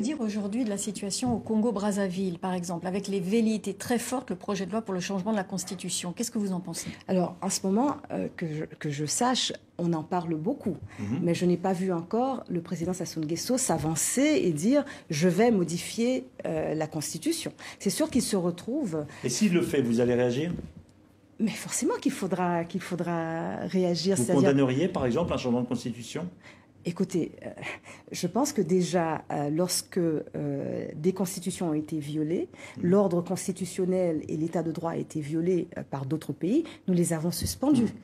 dire aujourd'hui de la situation au Congo-Brazzaville, par exemple, avec les velléités très fortes, le projet de loi pour le changement de la Constitution? Qu'est-ce que vous en pensez? Alors, en ce moment, euh, que, je, que, je, sache, on en parle beaucoup, mm -hmm. mais je n'ai pas vu encore le président Sassou Nguesso s'avancer et dire je vais modifier euh, la Constitution. C'est sûr qu'il se retrouve. Et s'il le fait, vous allez réagir? Mais forcément qu'il faudra, qu'il faudra réagir. Vous condamneriez, par exemple, un changement de constitution? Écoutez, euh, je pense que déjà, euh, lorsque euh, des constitutions ont été violées, mmh. l'ordre constitutionnel et l'état de droit a été violé par d'autres pays, nous les avons suspendus. Mmh.